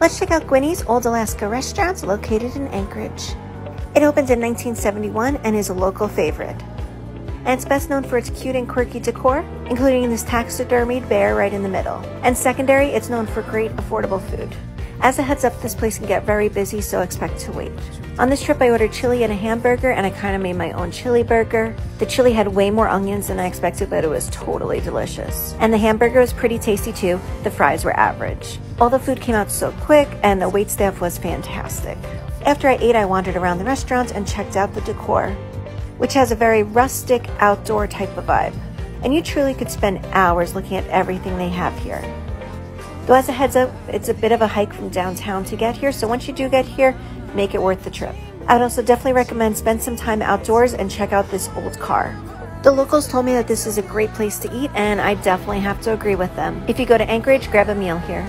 Let's check out Gwennie's Old Alaska Restaurants located in Anchorage. It opened in 1971 and is a local favorite. And it's best known for its cute and quirky decor, including this taxidermied bear right in the middle. And secondary, it's known for great affordable food. As a heads up, this place can get very busy, so expect to wait. On this trip, I ordered chili and a hamburger, and I kind of made my own chili burger. The chili had way more onions than I expected, but it was totally delicious. And the hamburger was pretty tasty too. The fries were average. All the food came out so quick, and the wait staff was fantastic. After I ate, I wandered around the restaurant and checked out the decor, which has a very rustic, outdoor type of vibe. And you truly could spend hours looking at everything they have here. Though as a heads up, it's a bit of a hike from downtown to get here, so once you do get here, make it worth the trip. I would also definitely recommend spend some time outdoors and check out this old car. The locals told me that this is a great place to eat and I definitely have to agree with them. If you go to Anchorage, grab a meal here.